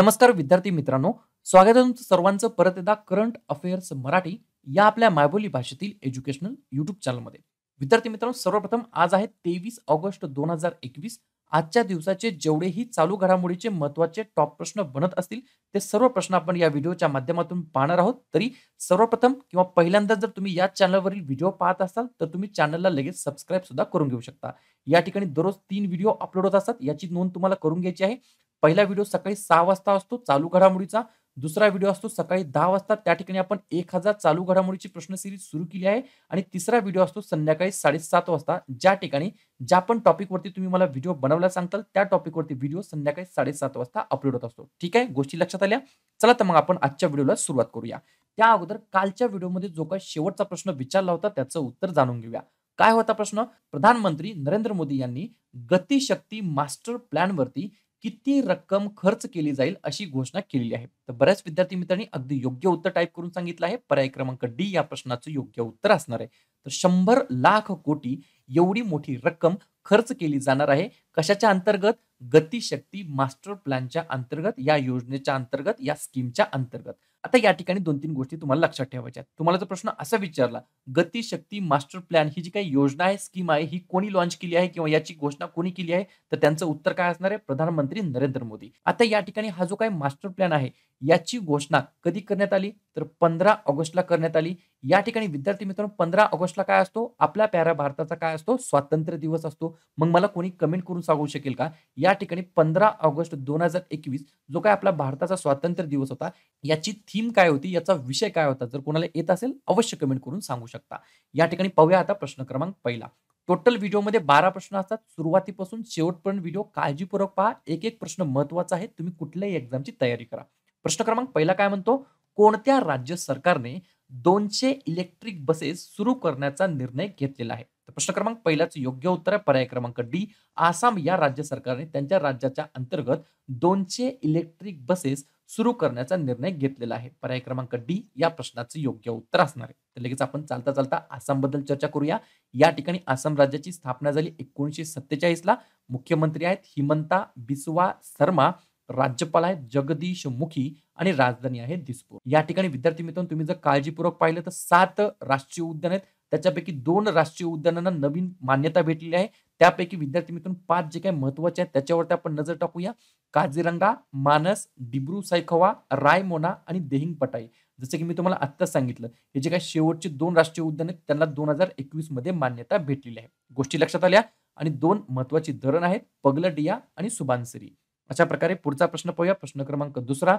नमस्कार विद्यार्थी मित्रांनो स्वागत आहे तुमचं सर्वांचं परत एकदा करंट अफेअर्स मराठी या आपल्या मायबोली भाषेतील एज्युकेशनल युट्यूब चॅनलमध्ये विद्यार्थी मित्रांनो सर्वप्रथम आज आहे तेवीस ऑगस्ट दोन हजार एकवीस. आजच्या दिवसाचे जेवढेही चालू घडामोडीचे महत्त्वाचे टॉप प्रश्न बनत असतील ते सर्व प्रश्न आपण या व्हिडिओच्या माध्यमातून पाहणार आहोत. तरी सर्वप्रथम किंवा पहिल्यांदा जर तुम्ही या चॅनलवरील व्हिडिओ पाहत असाल तर तुम्ही चॅनलला लगेच सबस्क्राईब सुद्धा करून घेऊ शकता. या ठिकाणी दररोज तीन व्हिडिओ अपलोड होत असतात याची नोंद तुम्हाला करून घ्यायची आहे. पहिला व्हिडिओ सकाळी सहा वाजता असतो चालू घडामोडीचा. दुसरा व्हिडिओ असतो सकाळी दहा वाजता. त्या ठिकाणी आपण एक हजार चालू घडामोडीची प्रश्न सिरीज सुरू केली आहे. आणि तिसरा व्हिडिओ असतो संध्याकाळी साडेसात वाजता. ज्या ठिकाणी ज्या पण टॉपिकवरती तुम्ही मला व्हिडिओ बनवला सांगताल त्या टॉपिकवरती व्हिडिओ संध्याकाळी साडेसात वाजता अपलोड होत असतो. ठीक आहे? गोष्टी लक्षात आल्या? चला तर मग आपण आजच्या व्हिडिओला सुरुवात करूया. त्या अगोदर कालच्या व्हिडिओमध्ये जो काही शेवटचा प्रश्न विचारला होता त्याचं उत्तर जाणून घेऊया. काय होता प्रश्न? प्रधानमंत्री नरेंद्र मोदी यांनी गतिशक्ती मास्टर प्लॅनवरती किती रक्कम खर्च केली जाईल अशी घोषणा केलेली आहे. तर बऱ्याच विद्यार्थी मित्रांनी अगदी योग्य उत्तर टाईप करून सांगितलं आहे. पर्याय क्रमांक डी या प्रश्नाचं योग्य उत्तर असणार आहे. तर शंभर लाख कोटी एवढी मोठी रक्कम खर्च केली जाणार आहे. कशाच्या अंतर्गत? गतिशक्ती मास्टर प्लॅनच्या अंतर्गत या योजनेच्या अंतर्गत या स्कीमच्या अंतर्गत. आता या ठिकाणी दोन तीन गोष्टी तुम्हाला लक्षात ठेवायच्या तुम्हाला जर प्रश्न असा विचारला गतिशक्ती मास्टर प्लॅन ही जी काही योजना आहे स्कीम आहे ही कोणी लॉन्च केली आहे किंवा याची घोषणा कोणी केली आहे तर त्यांचं उत्तर काय असणार आहे? प्रधानमंत्री नरेंद्र मोदी. आता या ठिकाणी हा जो काही मास्टर प्लॅन आहे याची घोषणा कधी करण्यात आली? तर पंधरा ऑगस्टला करण्यात आली. या ठिकाणी विद्यार्थी मित्रांनो पंधरा ऑगस्टला काय असतो? आपल्या प्यारा भारताचा काय असतो? स्वातंत्र्य दिवस असतो. मग मला कोणी कमेंट करून सांगू शकेल का? या ठिकाणी पंधरा ऑगस्ट दोन हजार एकवीस जो काय आपला भारताचा स्वातंत्र्य दिवस होता याची थीम काय होती याचा विषय काय होता जर कोणाला येत असेल अवश्य कमेंट करून सांगू शकता. या ठिकाणी पाहूया आता प्रश्न क्रमांक पहिला. टोटल व्हिडिओमध्ये बारा प्रश्न असतात. सुरुवातीपासून शेवटपर्यंत व्हिडिओ काळजीपूर्वक पहा. एक एक प्रश्न महत्त्वाचा आहे तुम्ही कुठल्याही एक्झामची तयारी करा. प्रश्न क्रमांक पहिला काय म्हणतो? कोणत्या राज्य सरकारने दोनशे इलेक्ट्रिक बसेस सुरू करण्याचा निर्णय घेतलेला आहे? तर प्रश्न क्रमांक पहिलाच योग्य उत्तर आहे. पर्याय क्रमांक डी. आसाम या राज्य सरकारने त्यांच्या राज्याच्या अंतर्गत दोनशे इलेक्ट्रिक बसेस सुरू करण्याचा निर्णय घेतलेला आहे. पर्याय क्रमांक डी या प्रश्नाचं योग्य उत्तर असणार आहे. तर लगेच आपण चालता चालता आसामबद्दल चर्चा करूया. या ठिकाणी आसाम राज्याची स्थापना झाली एकोणीसशे सत्तेचाळीस ला. मुख्यमंत्री आहेत हिमंता बिस्वा शर्मा राज्यपाल आहेत जगदीश मुखी आणि राजधानी आहे दिसपूर. या ठिकाणी विद्यार्थी मित्रांनो तुम्ही जर काळजीपूर्वक पाहिलं तर सात राष्ट्रीय उद्यान आहेत. त्याच्यापैकी दोन राष्ट्रीय उद्यानांना नवीन मान्यता भेटलेली आहे. त्यापैकी विद्यार्थी मित्रांनो पाच जे काही महत्त्वाचे आहेत त्याच्यावरती आपण नजर टाकूया. काझीरंगा मानस डिब्रू सायखवा रायमोना आणि देहिंग पटाई जसं की मी तुम्हाला आत्ताच सांगितलं हे जे काही शेवटचे दोन राष्ट्रीय उद्यान आहेत त्यांना दोन हजार एकवीसमध्ये मान्यता भेटलेली आहे. गोष्टी लक्षात आल्या? आणि दोन महत्वाची धरण आहेत पगलडिया आणि सुबानसरी. अशा प्रकारे पुढचा प्रश्न पाहूया. प्रश्न क्रमांक दुसरा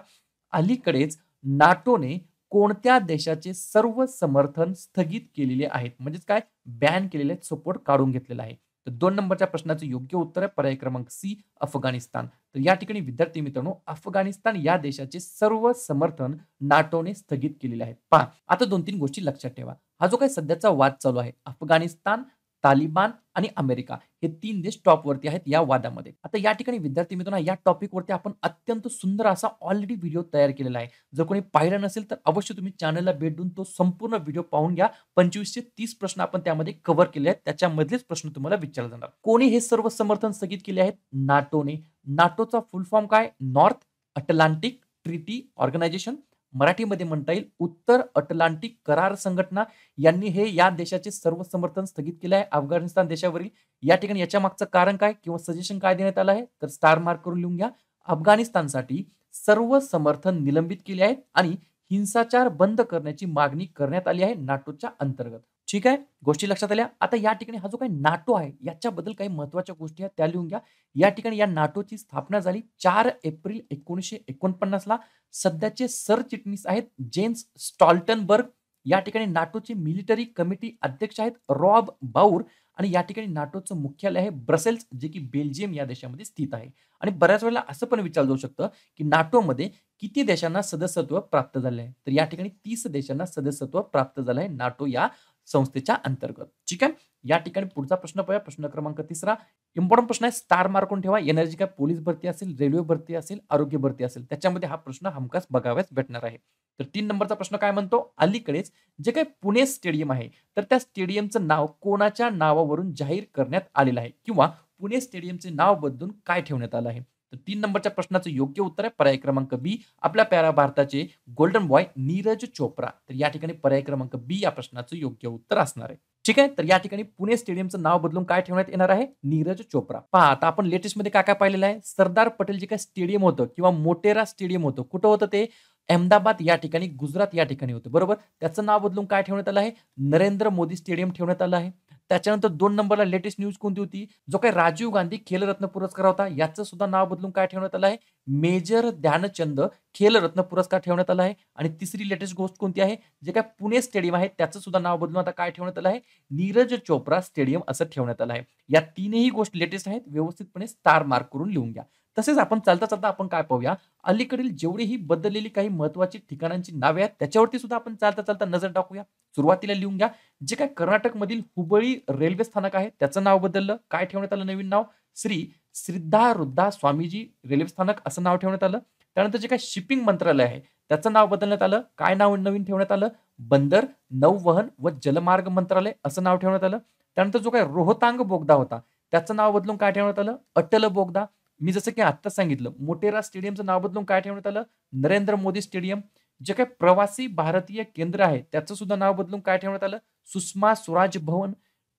अलीकडेच नाटोने कोणत्या देशाचे सर्व समर्थन स्थगित केलेले आहेत? म्हणजेच काय? बॅन केलेले सपोर्ट काढून घेतलेला आहे. तर दोन नंबरच्या प्रश्नाचं योग्य उत्तर आहे. पर्याय क्रमांक सी अफगाणिस्तान. तर या ठिकाणी विद्यार्थी मित्रांनो अफगाणिस्तान या देशाचे सर्व समर्थन नाटोने स्थगित केलेले आहेत. पहा आता दोन तीन गोष्टी लक्षात ठेवा. हा जो काही सध्याचा वाद चालू आहे अफगाणिस्तान तालिबान आणि अमेरिका हे तीन देश टॉपवरती आहेत या वादामध्ये. आता या ठिकाणी विद्यार्थी मित्रांनो या टॉपिकवरती आपण अत्यंत सुंदर असा ऑलरेडी व्हिडिओ तयार केलेला आहे. जर कोणी पाहिला नसेल तर अवश्य तुम्ही चॅनलला भेट देऊन तो संपूर्ण व्हिडिओ पाहून घ्या. पंचवीस ते तीस प्रश्न आपण त्यामध्ये कव्हर केले आहेत. त्याच्यामधलेच प्रश्न तुम्हाला विचारले जाणार. कोणी हे सर्व समर्थन स्थगित केले आहेत? नाटोने. नाटोचा फुल फॉर्म काय? नॉर्थ अटलांटिक ट्रिटी ऑर्गनायझेशन मराठीमध्ये म्हणता येईल उत्तर अटलांटिक करार संघटना यांनी हे या देशाचे सर्व समर्थन स्थगित केले आहे. अफगाणिस्तान देशावरील या ठिकाणी याच्या मागचं कारण काय किंवा सजेशन काय देण्यात आलं आहे? तर स्टार मार्क करून लिहून घ्या. अफगाणिस्तानसाठी सर्व समर्थन निलंबित केले आहेत आणि हिंसाचार बंद करण्याची मागणी करण्यात आली आहे नाटोच्या अंतर्गत. ठीक आहे? गोष्टी लक्षात आल्या? आता या ठिकाणी हा जो काही नाटो आहे याच्याबद्दल काही महत्त्वाच्या गोष्टी आहेत त्या लिहून घ्या. या ठिकाणी या नाटोची स्थापना झाली चार एप्रिल एकोणीसशे एकोणपन्नास ला सध्याचे सरचिटणीस आहेत जेम्स स्टॉल्टनबर्ग. या ठिकाणी नाटोचे मिलिटरी कमिटी अध्यक्ष आहेत रॉब बाऊर आणि या ठिकाणी नाटोचं मुख्यालय आहे ब्रसेल्स जे की बेल्जियम या देशामध्ये स्थित आहे. आणि बऱ्याच वेळेला असं पण विचारलं जाऊ शकतं की नाटोमध्ये किती देशांना सदस्यत्व प्राप्त झालं आहे तर या ठिकाणी तीस देशांना सदस्यत्व प्राप्त झालं आहे नाटो या संस्थेच्या अंतर्गत. ठीक आहे? या ठिकाणी पुढचा प्रश्न पाहूया. प्रश्न क्रमांक तिसरा. इम्पॉर्टंट प्रश्न आहे स्टार मार्कून ठेवा? एनर्जी काय पोलीस भरती असेल रेल्वे भरती असेल आरोग्य भरती असेल. त्याच्यामध्ये हा प्रश्न हमखास बघाव्यास भेटणार आहे. तर तीन नंबरचा प्रश्न काय म्हणतो? अलीकडेच जे काही पुणे स्टेडियम आहे तर त्या स्टेडियमचं नाव कोणाच्या नावावरून जाहीर करण्यात आलेलं आहे? किंवा पुणे स्टेडियमचे नाव बदलून काय ठेवण्यात आलं आहे? तर तीन नंबरच्या प्रश्नाचं योग्य उत्तर आहे. पर्याय क्रमांक बी आपल्या प्यारा भारताचे गोल्डन बॉय नीरज चोप्रा. तर या ठिकाणी पर्याय क्रमांक बी या प्रश्नाचं योग्य उत्तर असणार आहे. ठीक आहे? तर या ठिकाणी पुणे स्टेडियमचं नाव बदलून काय ठेवण्यात येणार आहे? नीरज चोप्रा. पहा आता आपण लेटेस्टमध्ये काय काय पाहिलेलं आहे? सरदार पटेल जे काय स्टेडियम होतं किंवा मोटेरा स्टेडियम होतं कुठं होतं ते? अहमदाबाद या ठिकाणी गुजरात या ठिकाणी होतं. बरोबर? त्याचं नाव बदलून काय ठेवण्यात आलं आहे? नरेंद्र मोदी स्टेडियम ठेवण्यात आलं आहे. त्याच्यानंतर दोन नंबरला लेटेस्ट न्यूज कोणती होती? जो काही राजीव गांधी खेलरत्न पुरस्कार होता याचं सुद्धा नाव बदलून काय ठेवण्यात आलं आहे? मेजर ध्यानचंद खेलरत्न पुरस्कार ठेवण्यात आला आहे. आणि तिसरी लेटेस्ट गोष्ट कोणती आहे? जे काय पुणे स्टेडियम आहे त्याचं सुद्धा नाव बदलून आता काय ठेवण्यात आलं आहे? नीरज चोप्रा स्टेडियम असं ठेवण्यात आलं आहे. या तीनही गोष्ट लेटेस्ट आहेत. व्यवस्थितपणे स्टार मार्क करून लिहून घ्या. तसेच आपण चालता चालता आपण काय पाहूया? अलीकडील जेवढीही बदललेली काही महत्वाची ठिकाणांची नावे आहेत त्याच्यावरती सुद्धा आपण चालता चालता नजर टाकूया. सुरुवातीला लिहून घ्या. जे काय कर्नाटक मधील हुबळी रेल्वे स्थानक आहे त्याचं नाव बदललं. काय ठेवण्यात आलं नवीन नाव? श्री श्रीद्धा रुद्धा स्वामीजी रेल्वे स्थानक असं नाव ठेवण्यात आलं. त्यानंतर जे काय शिपिंग मंत्रालय आहे त्याचं नाव बदलण्यात आलं. काय नाव नवीन ठेवण्यात आलं? बंदर नौवहन व जलमार्ग मंत्रालय असं नाव ठेवण्यात आलं. त्यानंतर जो काय रोहतांग बोगदा होता त्याचं नाव बदलून काय ठेवण्यात आलं? अटल बोगदा. मी जसं की आत्ता सांगितलं मोटेरा स्टेडियमचं नाव बदलून काय ठेवण्यात आलं? नरेंद्र मोदी स्टेडियम जे काही प्रवासी भारतीय केंद्र आहे त्याचं सुद्धा नाव बदलून काय ठेवण्यात आलं? सुषमा स्वराज भवन.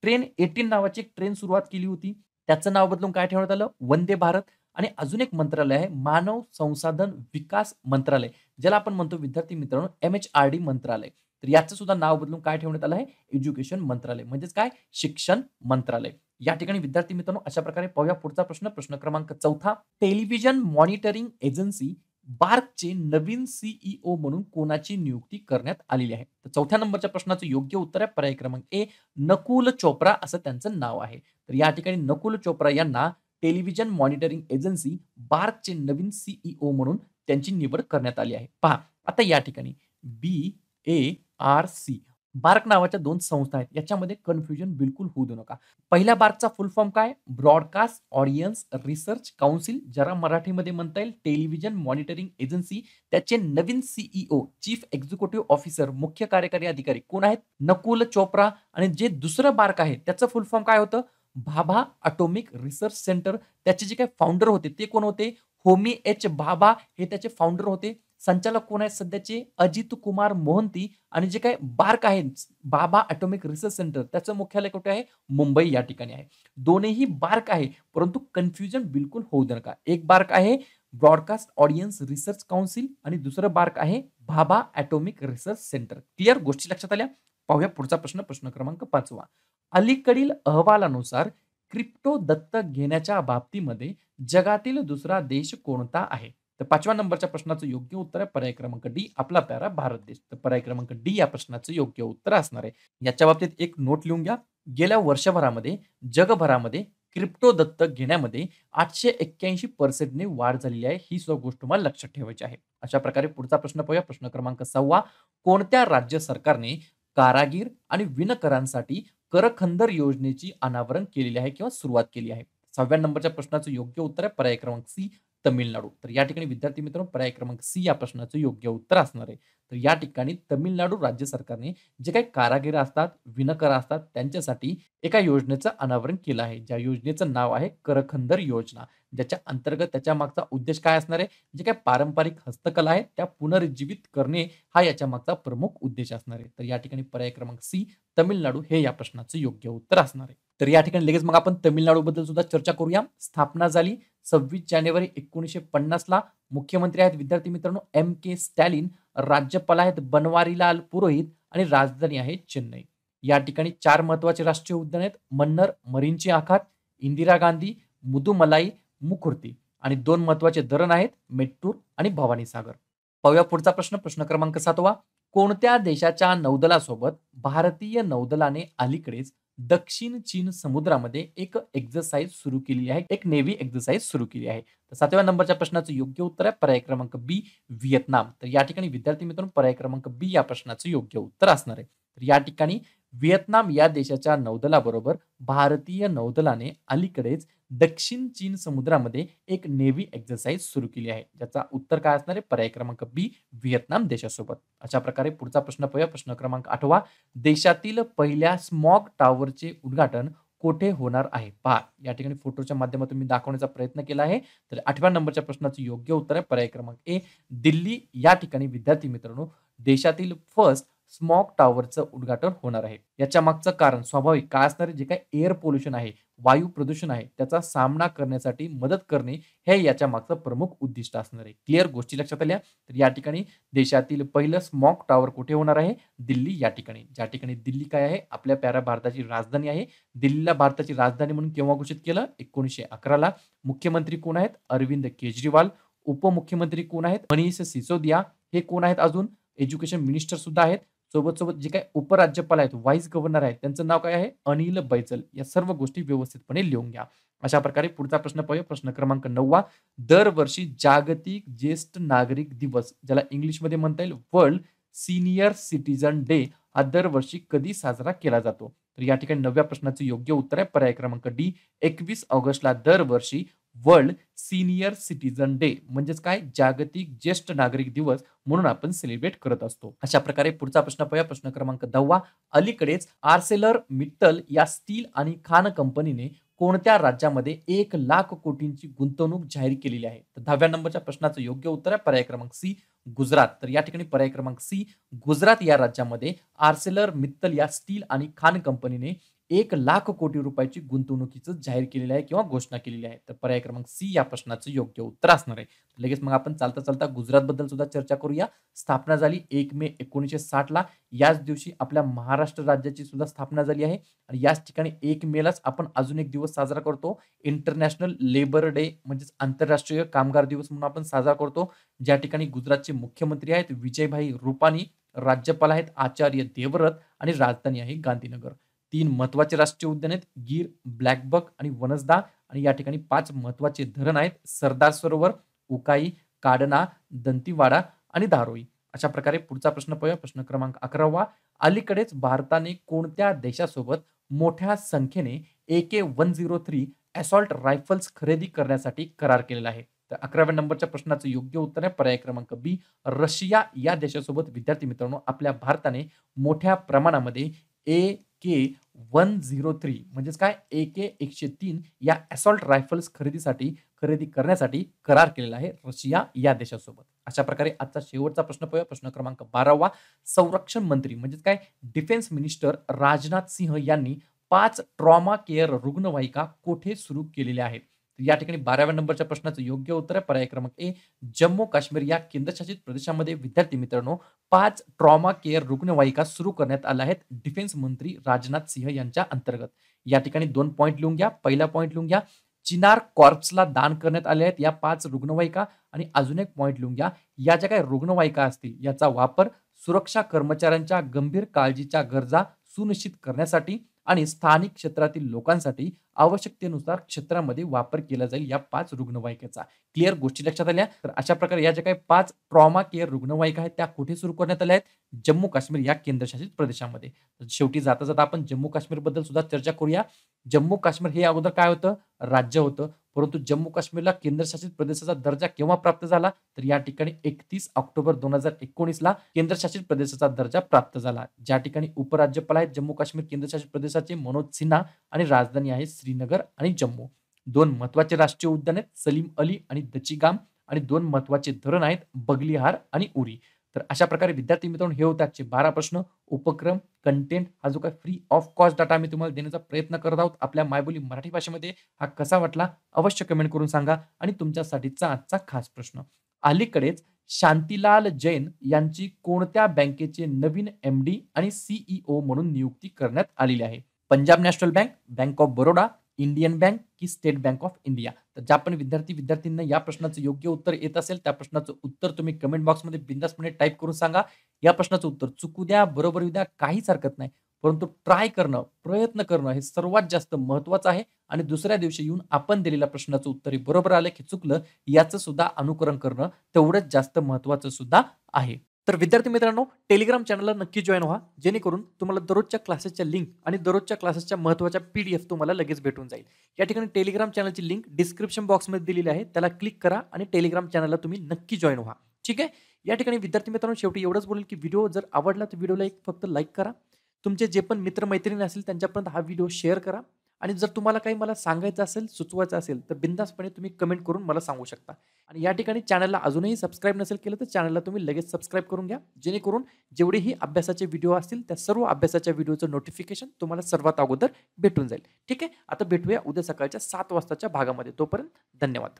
ट्रेन एटीन नावाची एक ट्रेन सुरुवात केली होती. त्याचं नाव बदलून काय ठेवण्यात आलं? वंदे भारत. आणि अजून एक मंत्रालय आहे मानव संसाधन विकास मंत्रालय ज्याला आपण म्हणतो विद्यार्थी मित्रांनो एम एच आर डी मंत्रालय. तर याचं सुद्धा नाव बदलून काय ठेवण्यात आलं आहे? एज्युकेशन मंत्रालय. म्हणजेच काय? शिक्षण मंत्रालय. या ठिकाणी विद्यार्थी मित्रांनो अशा प्रकारे पाहूया पुढचा प्रश्न. प्रश्न क्रमांक चौथा टेलिव्हिजन मॉनिटरिंग एजन्सी बार्कचे नवीन सीईओ म्हणून कोणाची नियुक्ती करण्यात आलेली आहे? तर चौथ्या नंबरच्या प्रश्नाचं योग्य उत्तर आहे. पर्याय क्रमांक ए नकुल चोप्रा असं त्यांचं नाव आहे. तर या ठिकाणी नकुल चोप्रा यांना टेलिव्हिजन मॉनिटरिंग एजन्सी बार्कचे नवीन सीईओ म्हणून त्यांची निवड करण्यात आली आहे. पहा आता या ठिकाणी B A R C BARC नावाच्या दोन संस्था आहेत. याच्यामध्ये कन्फ्युजन बिलकुल होऊ देऊ नका. पहिल्या बार्कचा फुल फॉर्म काय? ब्रॉडकास्ट ऑडियन्स रिसर्च काउन्सिल ज्याला मराठीमध्ये म्हणता येईल टेलिव्हिजन मॉनिटरिंग एजन्सी त्याचे नवीन सीईओ चीफ एक्झिक्युटिव्ह ऑफिसर मुख्य कार्यकारी अधिकारी कोण आहेत? नकुल चोप्रा. आणि जे दुसरं बार्क आहे त्याचं फुल फॉर्म काय होतं? भाभा अटोमिक रिसर्च सेंटर त्याचे जे काही फाउंडर होते ते कोण होते? होमी एच भाभा हे त्याचे फाउंडर होते. संचालक कोण आहेत? सध्याचे अजित कुमार मोहंती आणि जे काही बार्क आहे बाबा अटोमिक रिसर्च सेंटर त्याचं मुख्यालय कुठे आहे? मुंबई या ठिकाणी आहे. दोन्ही बार्क आहे परंतु कन्फ्युजन बिलकुल होऊ दे नका. एक बार्क आहे ब्रॉडकास्ट ऑडियन्स रिसर्च काउन्सिल आणि दुसरं बार्क आहे Bhabha atomic research centre. Clear गोष्टी लक्षात आल्या? पाहूया पुढचा प्रश्न प्रश्न क्रमांक पाचवा. अलीकडील अहवालानुसार क्रिप्टो दत्तक घेण्याच्या बाबतीमध्ये जगातील दुसरा देश कोणता आहे? तर पाचव्या नंबरच्या प्रश्नाचं योग्य उत्तर आहे पर्याय क्रमांक डी आपला प्यारा भारत देश. तर पर्याय क्रमांक डी या प्रश्नाचं योग्य उत्तर असणार आहे. याच्या बाबतीत एक नोट लिहून घ्या. गेल्या वर्षभरामध्ये जगभरामध्ये क्रिप्टो दत्तक घेण्यामध्ये आठशे एक्क्याऐंशी पर्सेंटने वाढ झालेली आहे. ही सुद्धा गोष्ट तुम्हाला लक्षात ठेवायची आहे. अशा प्रकारे पुढचा प्रश्न पाहूया. प्रश्न क्रमांक सहावा कोणत्या राज्य सरकारने कारागीर आणि विणकरांसाठी करखंदर योजनेची अनावरण केलेली आहे किंवा सुरुवात केली आहे? सहाव्या नंबरच्या प्रश्नाचं योग्य उत्तर आहे. पर्याय क्रमांक सी तमिळनाडू तर या ठिकाणी विद्यार्थी मित्रांनो पर्याय क्रमांक सी या प्रश्नाचं योग्य उत्तर असणार आहे. तर या ठिकाणी तमिळनाडू राज्य सरकारने जे काही कारागिर असतात विनकर असतात त्यांच्यासाठी एका योजनेचं अनावरण केलं आहे. ज्या योजनेचं नाव आहे करखंदर योजना. ज्याच्या अंतर्गत त्याच्या मागचा उद्देश काय असणार आहे? जे काही पारंपरिक हस्तकला आहे त्या पुनरुज्जीवित करणे हा याच्या मागचा प्रमुख उद्देश असणार आहे. तर या ठिकाणी पर्याय क्रमांक सी तमिळनाडू हे या प्रश्नाचं योग्य उत्तर असणार आहे. तर या ठिकाणी लगेच मग आपण तमिळनाडू बद्दल सुद्धा चर्चा करूया. स्थापना झाली. सव्वीस जानेवारी एकोणीसशे पन्नासला मुख्यमंत्री आहेत विद्यार्थी मित्रांनो एम के स्टॅलिन राज्यपाल आहेत बनवारीलाल पुरोहित आणि राजधानी आहे चेन्नई. या ठिकाणी चार महत्त्वाचे राष्ट्रीय उद्यान आहेत मन्नर मरीनची आखात इंदिरा गांधी मुदुमलाई मुखुर्ती. आणि दोन महत्त्वाचे धरण आहेत मेट्टूर आणि भवानी सागर पाहूया पुढचा प्रश्न प्रश्न क्रमांक सातवा. कोणत्या देशाच्या नौदलासोबत भारतीय नौदलाने अलीकडेच दक्षिण चीन समुद्रामध्ये एक एक्झरसाइज सुरू केली आहे. एक नेव्ही एक्झरसाइज सुरू केली आहे. तर सातव्या नंबरच्या प्रश्नाचं योग्य उत्तर आहे पर्याय क्रमांक बी व्हिएतनाम. तर या ठिकाणी विद्यार्थी मित्रांनो पर्याय क्रमांक बी या प्रश्नाचं योग्य उत्तर असणार आहे. तर या ठिकाणी व्हिएतनाम या देशाच्या नौदलाबरोबर भारतीय नौदलाने अलीकडेच दक्षिण चीन समुद्रामध्ये एक नेव्ही एक्झरसाइज सुरू केली आहे. ज्याचा उत्तर काय असणार आहे? पर्याय क्रमांक बी व्हिएतनाम देशासोबत. अशा प्रकारे पुढचा प्रश्न पाहूया. प्रश्न क्रमांक आठवा. देशातील पहिल्या स्मॉक टॉवरचे उद्घाटन कोठे होणार आहे? पहा या ठिकाणी फोटोच्या माध्यमातून मी दाखवण्याचा प्रयत्न केला आहे. तर आठव्या नंबरच्या प्रश्नाचं योग्य उत्तर आहे. पर्याय क्रमांक ए दिल्ली. या ठिकाणी विद्यार्थी मित्रांनो देशातील फर्स्ट स्मॉक टॉवरचं उद्घाटन होणार आहे. याच्या मागचं कारण स्वाभाविक काय असणार जे काय एअर पोल्युशन आहे वायू प्रदूषण आहे त्याचा सामना करण्यासाठी मदत करणे हे याच्या मागचं प्रमुख उद्दिष्ट असणार आहे. क्लिअर गोष्टी लक्षात आल्या? तर या ठिकाणी देशातील पहिलं स्मॉक टॉवर कुठे होणार आहे? दिल्ली या ठिकाणी. ज्या ठिकाणी दिल्ली काय आहे? आपल्या प्यारा भारताची राजधानी आहे. दिल्लीला भारताची राजधानी म्हणून केव्हा घोषित केलं? एकोणीसशे अकराला. मुख्यमंत्री कोण आहेत? अरविंद केजरीवाल. उपमुख्यमंत्री कोण आहेत? मनीष सिसोदिया. हे कोण आहेत अजून? एज्युकेशन मिनिस्टर सुद्धा आहेत. सोबत सोबत जे काही उपराज्यपाल आहेत व्हाईस गव्हर्नर आहेत त्यांचं नाव काय आहे? अनिल बैजल. या सर्व गोष्टी व्यवस्थितपणे लिहून घ्या. अशा प्रकारे पुढचा प्रश्न पाहूया. प्रश्न क्रमांक नववा दरवर्षी जागतिक ज्येष्ठ नागरिक दिवस ज्याला इंग्लिशमध्ये म्हणता येईल वर्ल्ड सिनियर सिटीजन डे हा दरवर्षी कधी साजरा केला जातो? तर या ठिकाणी नवव्या प्रश्नाचं योग्य उत्तर आहे. पर्याय क्रमांक डी एकवीस ऑगस्टला दरवर्षी वर्ल्ड सिनियर सिटीजन डे म्हणजेच काय? जागतिक ज्येष्ठ नागरिक दिवस म्हणून आपण सेलिब्रेट करत असतो. अशा प्रकारे पुढचा प्रश्न पाहूया. प्रश्न क्रमांक दहावा अलीकडेच आर्सेलर मित्तल या स्टील आणि खान कंपनीने कोणत्या राज्यामध्ये एक लाख कोटींची गुंतवणूक जाहीर केलेली आहे? तर दहाव्या नंबरच्या प्रश्नाचं योग्य उत्तर आहे. पर्याय क्रमांक सी गुजरात. तर या ठिकाणी पर्याय क्रमांक सी गुजरात या राज्यामध्ये आर्सेलर मित्तल या स्टील आणि खान कंपनीने एक लाख कोटी रुपयाची गुंतवणुकीचं जाहीर केलेलं आहे किंवा घोषणा केलेली आहे. तर पर्याय क्रमांक सी या प्रश्नाचं योग्य उत्तर असणार आहे. लगेच मग आपण चालता चालता गुजरात बद्दल सुद्धा चर्चा करूया. स्थापना झाली एक मे एकोणीसशे साठ ला याच दिवशी आपल्या महाराष्ट्र राज्याची सुद्धा स्थापना झाली आहे. आणि याच ठिकाणी एक मेलाच आपण अजून एक दिवस साजरा करतो. इंटरनॅशनल लेबर डे म्हणजेच आंतरराष्ट्रीय कामगार दिवस म्हणून आपण साजरा करतो. ज्या ठिकाणी गुजरातचे मुख्यमंत्री आहेत विजयभाई रुपानी राज्यपाल आहेत आचार्य देवव्रत आणि राजधानी आहे गांधीनगर. तीन महत्त्वाचे राष्ट्रीय उद्यान आहेत गीर ब्लॅकबक आणि वनसदा आणि या ठिकाणी पाच महत्त्वाचे धरण आहेत सरदार सरोवर उकाई काडना दंतीवाडा आणि धारोई. अशा प्रकारे पुढचा प्रश्न पाहूया. प्रश्न क्रमांक अकरावा अलीकडेच भारताने कोणत्या देशासोबत मोठ्या संख्येने A K one zero three assault rifles खरेदी करण्यासाठी करार केलेला आहे? तर अकराव्या नंबरच्या प्रश्नाचं योग्य उत्तर आहे पर्याय क्रमांक बी. रशिया या देशासोबत विद्यार्थी मित्रांनो आपल्या भारताने मोठ्या प्रमाणामध्ये A K one zero three म्हणजेच काय? ए के एकशे तीन या असॉल्ट रायफल्स खरेदीसाठी खरेदी करण्यासाठी करार केलेला आहे रशिया या देशासोबत. अशा प्रकारे आजचा शेवटचा प्रश्न पाहूया. प्रश्न क्रमांक बारावा संरक्षण मंत्री म्हणजेच काय? डिफेन्स मिनिस्टर राजनाथ सिंह यांनी पाच ट्रॉमा केअर रुग्णवाहिका कोठे सुरू केलेल्या आहेत? या ठिकाणी बाराव्या नंबरच्या प्रश्नाचं योग्य उत्तर आहे. पर्याय क्रमांक ए जम्मू काश्मीर या केंद्रशासित प्रदेशामध्ये विद्यार्थी मित्रांनो पाच ट्रॉमा केअर रुग्णवाहिका सुरू करण्यात आल्या आहेत. डिफेन्स मंत्री राजनाथ सिंह यांच्या अंतर्गत. या ठिकाणी दोन पॉईंट लिहून घ्या. पहिला पॉईंट लिहून घ्या. चिनार कॉर्प्सला दान करण्यात आले आहेत. या पाच रुग्णवाहिका आणि अजून एक पॉईंट लिहून घ्या. या ज्या काही रुग्णवाहिका असतील याचा वापर सुरक्षा कर्मचाऱ्यांच्या गंभीर काळजीच्या गरजा सुनिश्चित करण्यासाठी आणि स्थानिक क्षेत्रातील लोकांसाठी आवश्यकतेनुसार क्षेत्रामध्ये वापर केला जाईल या पाच रुग्णवाहिकेचा. क्लिअर गोष्टी लक्षात आल्या? तर अशा प्रकारे या ज्या काही पाच ट्रॉमा केअर रुग्णवाहिका आहेत त्या कुठे सुरू करण्यात आल्या आहेत? जम्मू काश्मीर या केंद्रशासित प्रदेशामध्ये. शेवटी जाता जाता आपण जम्मू काश्मीरबद्दल सुद्धा चर्चा करूया. जम्मू काश्मीर हे अगोदर काय होतं? राज्य होतं. परंतु जम्मू काश्मीरला केंद्रशासित प्रदेशाचा दर्जा केव्हा प्राप्त झाला? तर या ठिकाणी एकतीस ऑक्टोबर दोन हजार एकोणीस ला केंद्रशासित प्रदेशाचा दर्जा प्राप्त झाला. ज्या ठिकाणी उपराज्यपाल आहेत जम्मू काश्मीर केंद्रशासित प्रदेशाचे मनोज सिन्हा आणि राजधानी आहे श्रीनगर आणि जम्मू. दोन महत्त्वाचे राष्ट्रीय उद्यान आहेत सलीम अली आणि दचिगाम आणि दोन महत्त्वाचे धरण आहेत बगलिहार आणि उरी. तर अशा प्रकारे विद्यार्थी मित्रांनो हे होते आजचे बारा प्रश्न. उपक्रम कंटेंट हा जो काय फ्री ऑफ कॉस्ट डाटा आम्ही तुम्हाला देण्याचा प्रयत्न करत आहोत आपल्या मायबोली मराठी भाषेमध्ये हा कसा वाटला अवश्य कमेंट करून सांगा. आणि तुमच्यासाठीचा आजचा खास प्रश्न अलीकडेच शांतीलाल जैन यांची कोणत्या बँकेचे नवीन एम डी आणि सीईओ म्हणून नियुक्ती करण्यात आलेली आहे? Punjab National Bank Bank of Baroda Indian Bank की स्टेट बँक ऑफ इंडिया. तर ज्या पण विद्यार्थी विद्यार्थ्यांना या प्रश्नाचं योग्य उत्तर येत असेल त्या प्रश्नाचं उत्तर तुम्ही कमेंट बॉक्समध्ये बिंदासपणे टाईप करून सांगा. या प्रश्नाचं उत्तर चुकू द्या बरोबर द्या काहीच हरकत नाही. परंतु ट्राय करणं प्रयत्न करणं हे सर्वात जास्त महत्वाचं आहे. आणि दुसऱ्या दिवशी येऊन आपण दिलेल्या प्रश्नाचं उत्तर बरोबर आलं की चुकलं याचं सुद्धा अनुकरण करणं तेवढंच जास्त महत्वाचं सुद्धा आहे. तर विद्यार्थी मित्रांनो टेलिग्राम चॅनलला नक्की जॉईन व्हा. जेणेकरून तुम्हाला दररोजच्या क्लासेसच्या लिंक आणि दररोजच्या क्लासेसच्या महत्त्वाच्या पी डी एफ तुम्हाला लगेच भेटून जाईल. या ठिकाणी टेलिग्राम चॅनलची लिंक डिस्क्रिप्शन बॉक्समध्ये दिलेली आहे. त्याला क्लिक करा आणि टेलिग्राम चॅनलला तुम्ही नक्की जॉईन व्हा. ठीक आहे? या ठिकाणी विद्यार्थी मित्रांनो शेवटी एवढंच बोलेल की व्हिडिओ जर आवडला तर व्हिडिओला एक फक्त लाईक करा. तुमचे जे पण मित्रमैत्रिणी असतील त्यांच्यापर्यंत हा व्हिडिओ शेअर करा. आणि जर तुम्हाला काही मला सांगायचं असेल सुचवायचं असेल तर बिंदासपणे तुम्ही कमेंट करून मला सांगू शकता. आणि या ठिकाणी चॅनलला अजूनही सबस्क्राईब नसेल केलं तर चॅनलला तुम्ही लगेच सबस्क्राईब करून घ्या. जेणेकरून जेवढेही अभ्यासाचे व्हिडिओ असतील त्या सर्व अभ्यासाच्या व्हिडिओचं नोटिफिकेशन तुम्हाला सर्वात अगोदर भेटून जाईल. ठीक आहे? आता भेटूया उद्या सकाळच्या सात वाजताच्या भागामध्ये. तोपर्यंत धन्यवाद.